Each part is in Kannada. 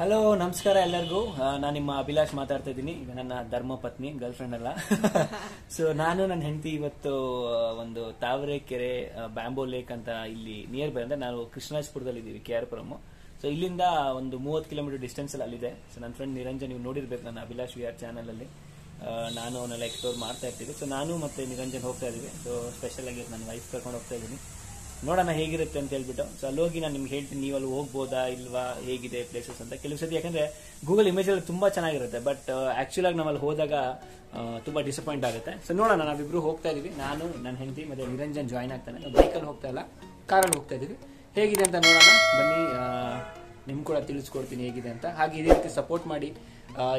ಹಲೋ ನಮಸ್ಕಾರ ಎಲ್ಲರಿಗೂ. ನಾನು ನಿಮ್ಮ ಅಭಿಲಾಷ್ ಮಾತಾಡ್ತಾ ಇದ್ದೀನಿ. ಈಗ ನನ್ನ ಧರ್ಮ ಪತ್ನಿ ಗರ್ಲ್ ಫ್ರೆಂಡ್ ಅಲ್ಲ. ಸೊ ನಾನು ನನ್ನ ಹೆಂಡತಿ ಇವತ್ತು ಒಂದು ತಾವರೆಕೆರೆ ಬ್ಯಾಂಬೋ ಲೇಕ್ ಅಂತ ಇಲ್ಲಿ ನಿಯರ್ ಬೈ ಅಂದ್ರೆ ನಾವು ಕೃಷ್ಣರಾಜಪುರದಲ್ಲಿ ಇದ್ದೀವಿ ಕೆ ಆರ್ ಪುರಮ್ ಸೊ ಇಲ್ಲಿಂದ ಒಂದು ಮೂವತ್ತು ಕಿಲೋಮೀಟರ್ ಡಿಸ್ಟೆನ್ಸ್ ಅಲ್ಲಿ ಅಲ್ಲಿದೆ. ಸೊ ನನ್ನ ಫ್ರೆಂಡ್ ನಿರಂಜನ್ ನೀವು ನೋಡಿರ್ಬೇಕು ನನ್ನ ಅಭಿಲಾಷ್ ವಿ ಆರ್ ಚಾನಲ್ ಅಲ್ಲಿ. ನಾನು ಅವನ್ನೆಲ್ಲ ಎಕ್ಸ್ಪ್ಲೋರ್ ಮಾಡ್ತಾ ಇರ್ತೀವಿ. ಸೊ ನಾನು ಮತ್ತೆ ನಿರಂಜನ್ ಹೋಗ್ತಾ ಇದ್ದೀವಿ. ಸೊ ಸ್ಪೆಷಲ್ ಆಗಿ ನನ್ನ ವೈಫ್ ಕರ್ಕೊಂಡು ಹೋಗ್ತಾ ಇದ್ದೀನಿ. ನೋಡೋಣ ಹೇಗಿರುತ್ತೆ ಅಂತ ಹೇಳ್ಬಿಟ್ಟು. ಸೊ ಅಲ್ಲಿ ಹೋಗಿ ನಾನು ನಿಮ್ಗೆ ಹೇಳ್ತೀನಿ ನೀವು ಅಲ್ಲಿ ಹೋಗ್ಬೋದಾ ಇಲ್ವಾ ಹೇಗಿದೆ ಪ್ಲೇಸಸ್ ಅಂತ. ಕೆಲವು ಸತಿ ಯಾಕಂದ್ರೆ ಗೂಗಲ್ ಇಮೇಜ್ ಅಲ್ಲಿ ತುಂಬಾ ಚೆನ್ನಾಗಿರುತ್ತೆ ಬಟ್ ಆಕ್ಚುಲ್ ಆಗಿ ನಾವು ಅಲ್ಲಿ ಹೋದಾಗ ಆ, ತುಂಬಾ ಡಿಸಪಾಯಿಂಟ್ ಆಗುತ್ತೆ. ಸೊ ನೋಡೋಣ ನಾವಿಬ್ರು ಹೋಗ್ತಾ ಇದೀವಿ. ನಾನು ನನ್ನ ಹೆಂಡತಿ ಮತ್ತೆ ನಿರಂಜನ್ ಜಾಯ್ನ್ ಆಗ್ತಾನೆ. ಬೈಕಲ್ಲಿ ಹೋಗ್ತಾ ಇಲ್ಲ ಕಾರಲ್ಲಿ ಹೋಗ್ತಾ ಇದೀವಿ. ಹೇಗಿದೆ ಅಂತ ನೋಡೋಣ. ಬನ್ನಿ ನಿಮ್ ಕೂಡ ತಿಳಿಸ್ಕೊಡ್ತೀನಿ ಹೇಗಿದೆ ಅಂತ. ಹಾಗೆ ಇದೇ ರೀತಿ ಸಪೋರ್ಟ್ ಮಾಡಿ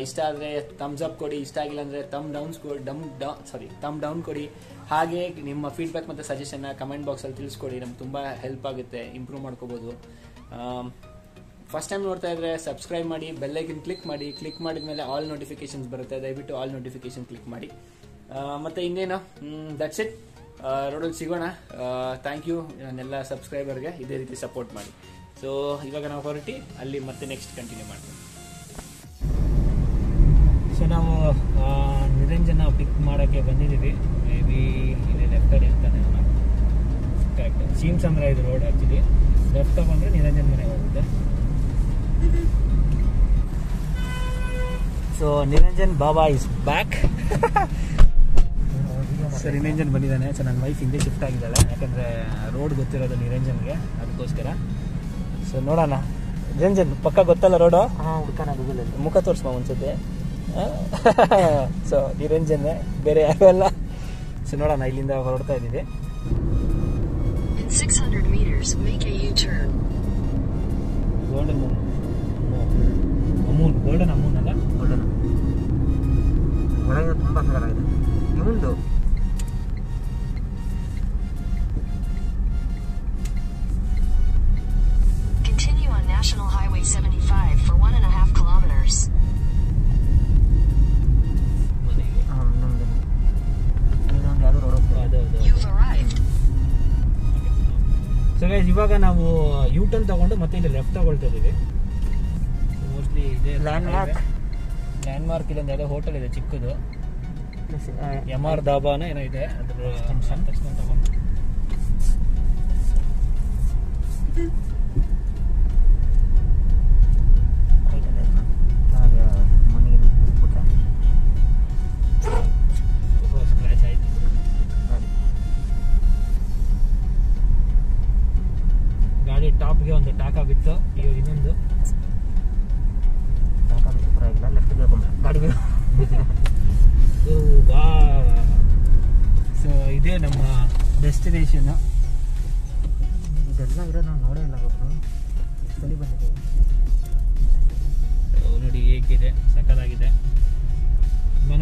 ಇಷ್ಟ ಆದರೆ ಥಮ್ಸ್ ಅಪ್ ಕೊಡಿ, ಇಷ್ಟ ಆಗಿಲ್ಲ ಅಂದರೆ ತಮ್ ಡೌನ್ಸ್ ಕೊಡಿ ಡಮ್ ಡೌನ್ ಸಾರಿ ತಮ್ ಡೌನ್ ಕೊಡಿ. ಹಾಗೆ ನಿಮ್ಮ ಫೀಡ್ಬ್ಯಾಕ್ ಮತ್ತು ಸಜೆಷನ್ನ ಕಮೆಂಟ್ ಬಾಕ್ಸಲ್ಲಿ ತಿಳಿಸ್ಕೊಡಿ, ನಮ್ಗೆ ತುಂಬ ಹೆಲ್ಪ್ ಆಗುತ್ತೆ ಇಂಪ್ರೂವ್ ಮಾಡ್ಕೋಬೋದು. ಫಸ್ಟ್ ಟೈಮ್ ನೋಡ್ತಾ ಇದ್ರೆ ಸಬ್ಸ್ಕ್ರೈಬ್ ಮಾಡಿ ಬೆಲ್ಲೈಕನ್ ಕ್ಲಿಕ್ ಮಾಡಿ ಕ್ಲಿಕ್ ಮಾಡಿದ ಮೇಲೆ ಆಲ್ ನೋಟಿಫಿಕೇಶನ್ಸ್ ಬರುತ್ತೆ, ದಯವಿಟ್ಟು ಆಲ್ ನೋಟಿಫಿಕೇಶನ್ ಕ್ಲಿಕ್ ಮಾಡಿ. ಮತ್ತೆ ಇನ್ನೇನು? ದಟ್ಸ್ ಇಟ್ ರೋಡಲ್ಲಿ ಸಿಗೋಣ. ಥ್ಯಾಂಕ್ ಯು ನನ್ನೆಲ್ಲ ಸಬ್ಸ್ಕ್ರೈಬರ್ಗೆ ಇದೇ ರೀತಿ ಸಪೋರ್ಟ್ ಮಾಡಿ. ಸೊ ಇವಾಗ ನಾವು ಹೊರಟಿ, ಅಲ್ಲಿ ಮತ್ತೆ ನೆಕ್ಸ್ಟ್ ಕಂಟಿನ್ಯೂ ಮಾಡ್ತೀವಿ. ಸೊ ನಾವು ನಿರಂಜನ ಪಿಕ್ ಮಾಡೋಕ್ಕೆ ಬಂದಿದ್ದೀವಿ. ಮೇ ಬಿ ಇಲ್ಲಿ ಲೆಫ್ಟಲ್ಲಿ ಇರ್ತಾನೆ ನಾನು ಕರೆಕ್ಟ್ ಸೀಮ್ಸ್ ಅಂದ್ರೆ ಇದು ರೋಡ್ ಆ್ಯಕ್ಚುಲಿ ಲೆಫ್ಟ್ ತಗೊಂಡ್ರೆ ನಿರಂಜನ್ ಮನೆ ಹೋಗುತ್ತೆ. So Niranjan Baba is back sir Niranjan ಬಂದಿದ್ದಾನೆ. ಸೊ ನನ್ನ ವೈಫ್ ಹಿಂದೆ ಶಿಫ್ಟ್ ಆಗಿದ್ದಾಳೆ. ಯಾಕಂದ್ರೆ ರೋಡ್ ಗೊತ್ತಿರೋದು ನಿರಂಜನ್ಗೆ. ಅದಕ್ಕೋಸ್ಕರ. ಸೊ ನೋಡೋಣ. ನಿರಂಜನ್ ಪಕ್ಕ ಗೊತ್ತಲ್ಲ ರೋಡು? ಹುಡ್ಕೋಣ ಗೂಗಲಲ್ಲಿ ಮುಖ ತೋರಿಸ್ಮ ಒಂದ್ಸತಿ? ಸೊ ನಿರಂಜನ್ ಬೇರೆ ಯಾರು ಅಲ್ಲ. ಸೊ ನೋಡೋಣ ಇಲ್ಲಿಂದ ಹೊರಡ್ತಾ ಇದ್ದೀವಿ. In 600 meters, make a U-turn. Golden ಅಮೂನ್ golden ಅಮೂನ್ ಅಲ್ಲ? ಗೋಲ್ಡನ್ ಒಳಗೆ ತುಂಬ ಇದೆ. ಇವಂದು ಸೊ ಗೈಸ್ ಇವಾಗ ನಾವು ಯೂ ಟರ್ನ್ ತಗೊಂಡು ಮತ್ತೆ ಇಲ್ಲಿ ಲೆಫ್ಟ್ ತಗೊಳ್ತಾ ಇದೀವಿ. ಮೋಸ್ಟ್ಲಿ ಇದೆ ಲ್ಯಾಂಡ್ಮಾರ್ಕ್ ಲ್ಯಾಂಡ್ಮಾರ್ಕ್ ಇಲ್ಲೊಂದು ಯಾವುದೋ ಹೋಟೆಲ್ ಇದೆ ಚಿಕ್ಕದು. ಎಂ ಆರ್ ದಾಬಾನ ಏನೋ ಇದೆ. ಅದ್ರ. ತಕ್ಷಣ ತಗೊಂಡು. ಬಿತ್ತು ಇವಾಗ ಇನ್ನೊಂದು. ಪರವಾಗಿಲ್ಲ ಲೆಫ್ಟ್ಗೆ ಗಾಡಿಗೆ ಸೊ ಇದೇ ನಮ್ಮ ಡೆಸ್ಟಿನೇಷನ್ ಇದೆಲ್ಲ ಇರೋ ನಾವು ನೋಡೇ ಇಲ್ಲ ಸರಿ ಬಂದಿದ್ದೀವಿ ನೋಡಿ ಹೇಗಿದೆ. ಸಕ್ಕದಾಗಿದೆ ಮ-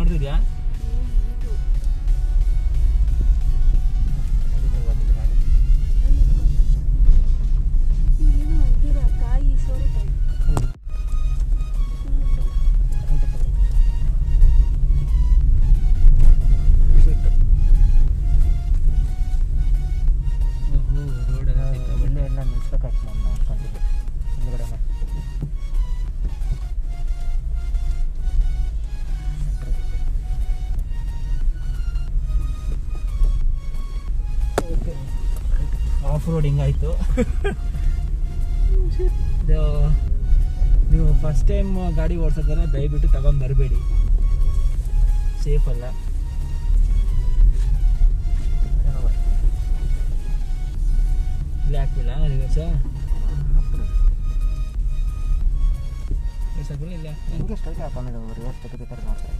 ಆಫ್ ರೋಡಿಂಗ್ ಆಯಿತು ನೀವು ಫಸ್ಟ್ ಟೈಮ್ ಗಾಡಿ ಓಡಿಸೋದಾದ್ರೆ ದಯವಿಟ್ಟು ತಗೊಂಡ್ ಬರಬೇಡಿ ಸೇಫ್ ಅಲ್ಲ ಇಲ್ಲಿ ಹಾಕ್ಬಿಡ ರಿವರ್ಸ ರಿವರ್ಸ್ ಹಾಕ್ಬಿಡ ಇಲ್ಲ ಹಿಂಗೆ ಸ್ಟ್ರೈಟ್ ಹಾಕೊಂಡಿದ್ದು ರಿವರ್ಸ್ ತೆಗಿಬೇಕಾದ್ರೆ ನೋಡ್ತಾರೆ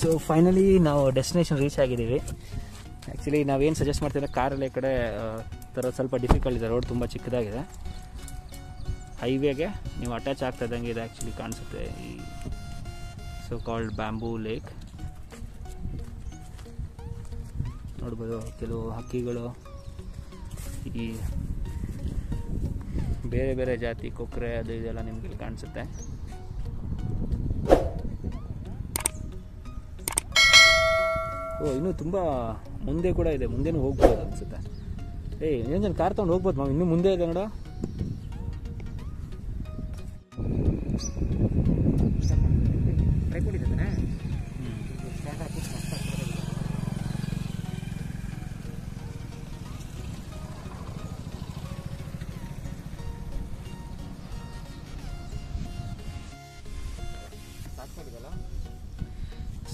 ಸೊ ಫೈನಲಿ ನಾವು ಡೆಸ್ಟಿನೇಷನ್ ರೀಚ್ ಆಗಿದ್ದೀವಿ. ಆ್ಯಕ್ಚುಲಿ ನಾವೇನು ಸಜೆಸ್ಟ್ ಮಾಡ್ತೀವಿ ಕಾರಲ್ಲಿ ಈ ಕಡೆ ಥರ ಸ್ವಲ್ಪ ಡಿಫಿಕಲ್ಟ್ ಇದೆ. ರೋಡ್ ತುಂಬ ಚಿಕ್ಕದಾಗಿದೆ. ಹೈವೇಗೆ ನೀವು ಅಟ್ಯಾಚ್ ಆಗ್ತಾ ಇದ್ದಂಗೆ ಇದು ಆ್ಯಕ್ಚುಲಿ ಕಾಣಿಸುತ್ತೆ ಈ ಸೊ ಕಾಲ್ಡ್ ಬ್ಯಾಂಬೂ ಲೇಕ್ ನೋಡ್ಬೋದು ಕೆಲವು ಹಕ್ಕಿಗಳು, ಈ ಬೇರೆ ಬೇರೆ ಜಾತಿ ಕೊಕ್ಕರೆ ಅದು ಇದೆಲ್ಲ ನಿಮಗೆ ಕಾಣಿಸುತ್ತೆ. ಓ, ಇನ್ನೂ ತುಂಬ ಮುಂದೆ ಕೂಡ ಇದೆ. ಮುಂದೆನೂ ಹೋಗ್ಬೋದು ಅನಿಸುತ್ತೆ. ಏಯ್ ಏನು ಕಾರ್ ತೊಗೊಂಡು ಹೋಗ್ಬೋದು ಮಾವು. ಇನ್ನೂ ಮುಂದೆ ಇದೆ ನೋಡು.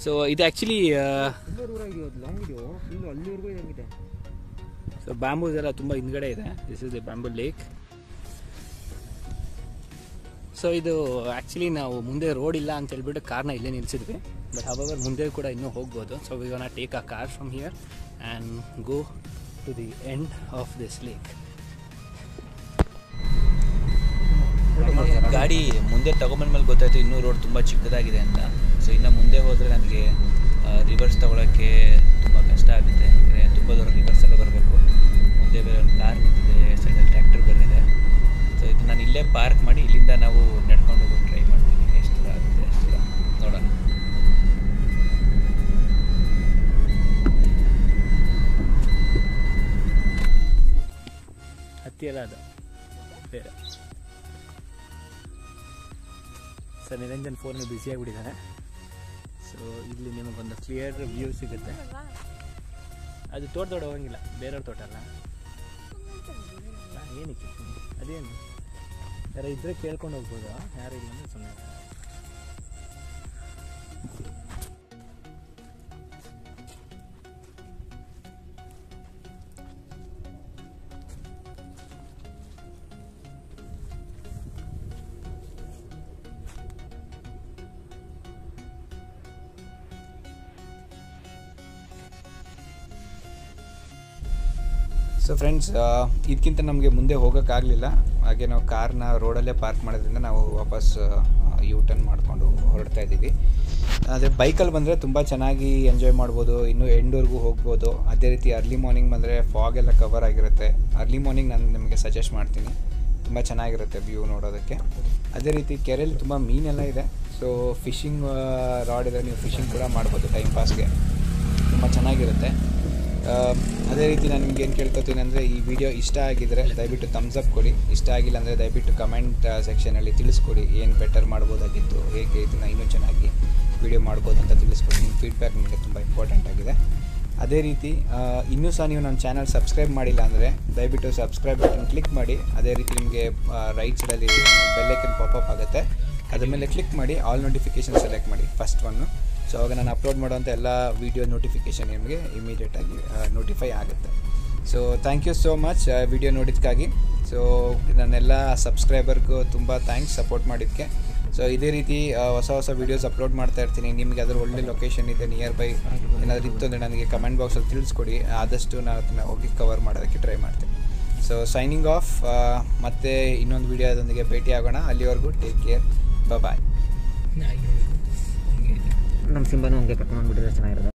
ಸೊ ಇದು ಆ್ಯಕ್ಚುಲಿ ಲಾಂಗ್ ಫುಲ್ಲು ಅಲ್ಲಿವರೆಗೂ ಇದಂಗಿದೆ ಸೊ ಬ್ಯಾಂಬೂಸ್ ಎಲ್ಲ ತುಂಬ ಹಿಂದ್ಗಡೆ ಇದೆ. This is the bamboo lake so ಇದು ಆ್ಯಕ್ಚುಲಿ ನಾವು ಮುಂದೆ ರೋಡ್ ಇಲ್ಲ ಅಂತ ಹೇಳ್ಬಿಟ್ಟು ಕಾರ್ನ ಇಲ್ಲೇ ನಿಲ್ಸಿದ್ವಿ. ಬಟ್ ಹವರ್ ಮುಂದೆ ಕೂಡ ಇನ್ನೂ ಹೋಗ್ಬೋದು. So we want take a car from here and go to the end of this lake ಗಾಡಿ ಮುಂದೆ ತಗೊಂಬಂದ್ಮೇಲೆ ಗೊತ್ತಾಯ್ತು ಇನ್ನೂ ರೋಡ್ ತುಂಬ ಚಿಕ್ಕದಾಗಿದೆ ಅಂತ. ಸೊ ಇನ್ನು ಮುಂದೆ ಹೋದರೆ ನನಗೆ ರಿವರ್ಸ್ ತಗೊಳ್ಳೋಕ್ಕೆ ತುಂಬ ಕಷ್ಟ ಆಗುತ್ತೆ. ಅಂದರೆ ತುಂಬ ದೂರ ಎಲ್ಲ ಬರಬೇಕು. ಮುಂದೆ ಬೇರೆ ಒಂದು ಕಾರ್ ನಿಂತಿದೆ ಸೈಡಲ್ಲಿ ಟ್ರ್ಯಾಕ್ಟರ್ ಬಂದಿದೆ. ಸೊ ಇದು ನಾನು ಇಲ್ಲೇ ಪಾರ್ಕ್ ಮಾಡಿ ಇಲ್ಲಿಂದ ನಾವು ನಡ್ಕೊಂಡು ಹೋಗೋಕ್ಕೆ ಟ್ರೈ ಮಾಡ್ತೀನಿ. ಎಷ್ಟು ದೂರ ಆಗುತ್ತೆ ಎಷ್ಟು ದೂರ. ನೋಡೋಣ. ಹತ್ತಿ ಎಲ್ಲ ಅದು. ಬೇರೆ. ಸರ್, ನಿರಂಜನ್ ಫೋನ್ ಬ್ಯುಸಿ ಆಗಿಬಿಟ್ಟಿದ್ದಾನೆ ಸೊ ಇಲ್ಲಿ ನಿಮಗೊಂದು ಕ್ಲಿಯರ್ ವ್ಯೂ ಸಿಗುತ್ತೆ. ಅದು ತೋಟ ದೊಡ್ಡ ಹೋಗಂಗಿಲ್ಲ, ಬೇರೆಯವ್ರ ತೋಟ ಅಲ್ಲ. ಏನಕ್ಕೆ? ಅದೇನು? ಯಾರ ಇದ್ರೆ ಕೇಳ್ಕೊಂಡು ಹೋಗ್ಬೋದು? ಯಾರು ಇಲ್ಲ ಸುಮ್ಮನೆ ಸೊ ಫ್ರೆಂಡ್ಸ್ ಇದಕ್ಕಿಂತ ನಮಗೆ ಮುಂದೆ ಹೋಗೋಕ್ಕಾಗಲಿಲ್ಲ ಹಾಗೆ ನಾವು ಕಾರ್ನ ರೋಡಲ್ಲೇ ಪಾರ್ಕ್ ಮಾಡೋದ್ರಿಂದ ನಾವು ವಾಪಸ್ ಯೂ ಟರ್ನ್ ಮಾಡಿಕೊಂಡು ಹೊರಡ್ತಾ ಇದ್ದೀವಿ. ಆದರೆ ಬೈಕಲ್ಲಿ ಬಂದರೆ ತುಂಬ ಚೆನ್ನಾಗಿ ಎಂಜಾಯ್ ಮಾಡ್ಬೋದು. ಇನ್ನೂ ಎಂಡ್ವರೆಗೂ ಹೋಗ್ಬೋದು. ಅದೇ ರೀತಿ ಅರ್ಲಿ ಮಾರ್ನಿಂಗ್ ಬಂದರೆ ಫಾಗ್ ಎಲ್ಲ ಕವರ್ ಆಗಿರುತ್ತೆ. ಅರ್ಲಿ ಮಾರ್ನಿಂಗ್ ನಾನು ನಿಮಗೆ ಸಜೆಸ್ಟ್ ಮಾಡ್ತೀನಿ. ತುಂಬ ಚೆನ್ನಾಗಿರುತ್ತೆ ವ್ಯೂ ನೋಡೋದಕ್ಕೆ. ಅದೇ ರೀತಿ ಕೆರೆಯಲ್ಲಿ ತುಂಬ ಮೀನೆಲ್ಲ ಇದೆ. ಸೊ ಫಿಶಿಂಗ್ ರಾಡ್ ಇದೆ. ನೀವು ಫಿಶಿಂಗ್ ಕೂಡ ಮಾಡ್ಬೋದು ಟೈಮ್ ಪಾಸ್ಗೆ ತುಂಬ ಚೆನ್ನಾಗಿರುತ್ತೆ. ಅದೇ ರೀತಿ ನಾನು ನಿಮ್ಗೆ ಏನು ಕೇಳ್ಕೊತೀನಿ ಅಂದರೆ, ಈ ವಿಡಿಯೋ ಇಷ್ಟ ಆಗಿದರೆ ದಯವಿಟ್ಟು ಥಮ್ಸ್ ಅಪ್ ಕೊಡಿ. ಇಷ್ಟ ಆಗಿಲ್ಲ ಅಂದರೆ ದಯವಿಟ್ಟು ಕಮೆಂಟ್ ಸೆಕ್ಷನಲ್ಲಿ ತಿಳಿಸ್ಕೊಡಿ. ಏನು ಬೆಟರ್ ಮಾಡ್ಬೋದಾಗಿತ್ತು, ಹೇಗೆ ಇದನ್ನು ಇನ್ನೂ ಚೆನ್ನಾಗಿ ವಿಡಿಯೋ ಮಾಡ್ಬೋದು ಅಂತ ತಿಳಿಸ್ಕೊಡಿ. ನಿಮ್ಮ ಫೀಡ್ಬ್ಯಾಕ್ ನಿಮಗೆ ತುಂಬ ಇಂಪಾರ್ಟೆಂಟ್ ಆಗಿದೆ. ಅದೇ ರೀತಿ ಇನ್ನೂ ಸಹ ನೀವು ನನ್ನ ಚಾನಲ್ ಸಬ್ಸ್ಕ್ರೈಬ್ ಮಾಡಿಲ್ಲ ಅಂದರೆ, ದಯವಿಟ್ಟು ಸಬ್ಸ್ಕ್ರೈಬ್ ಬಟನ್ ಕ್ಲಿಕ್ ಮಾಡಿ. ಅದೇ ರೀತಿ ನಿಮಗೆ ರೈಟ್ ಸೈಡಲ್ಲಿ ಬೆಲ್ಲೈಕನ್ ಪಾಪಪ್ ಆಗುತ್ತೆ. ಅದ್ರ ಮೇಲೆ ಕ್ಲಿಕ್ ಮಾಡಿ ಆಲ್ ನೋಟಿಫಿಕೇಷನ್ ಸೆಲೆಕ್ಟ್ ಮಾಡಿ ಫಸ್ಟ್ ಒನ್ನು ಸೊ ಅವಾಗ ನಾನು ಅಪ್ಲೋಡ್ ಮಾಡೋಂಥ ಎಲ್ಲ ವೀಡಿಯೋ ನೋಟಿಫಿಕೇಷನ್ ನಿಮಗೆ ಇಮಿಡಿಯೇಟಾಗಿ ನೋಟಿಫೈ ಆಗುತ್ತೆ. So thank you so much video ನೋಡಿದ್ದಕ್ಕಾಗಿ. So ನನ್ನೆಲ್ಲ ಸಬ್ಸ್ಕ್ರೈಬರ್ಗೂ ತುಂಬ ಥ್ಯಾಂಕ್ಸ್ ಸಪೋರ್ಟ್ ಮಾಡಿದ್ದಕ್ಕೆ. ಸೊ ಇದೇ ರೀತಿ ಹೊಸ ಹೊಸ ವೀಡಿಯೋಸ್ ಅಪ್ಲೋಡ್ ಮಾಡ್ತಾ ಇರ್ತೀನಿ. ನಿಮಗೆ ಅದರ ಒಳ್ಳೆ ಲೊಕೇಶನ್ ಇದೆ ನಿಯರ್ ಬೈ ಏನಾದರೂ ಇತ್ತು ಅಂದರೆ ನನಗೆ ಕಮೆಂಟ್ ಬಾಕ್ಸಲ್ಲಿ ತಿಳಿಸ್ಕೊಡಿ. ಆದಷ್ಟು ನಾನು ಅದನ್ನು ಹೋಗಿ ಕವರ್ ಮಾಡೋದಕ್ಕೆ ಟ್ರೈ ಮಾಡ್ತೀನಿ. ಸೊ ಸೈನಿಂಗ್ ಆಫ್ ಮತ್ತೆ ಇನ್ನೊಂದು ವೀಡಿಯೋದೊಂದಿಗೆ ಭೇಟಿ ಆಗೋಣ ಅಲ್ಲಿವರೆಗೂ ಟೇಕ್ ಕೇರ್ ಬಾಯ್ ನಮ್ಮ ಸಿಂಬನು ಹಂಗೆ ಕರ್ಕೊಂಡು ಬಂದ್ಬಿಟ್ರೆ ಚೆನ್ನಾಗಿರೋದು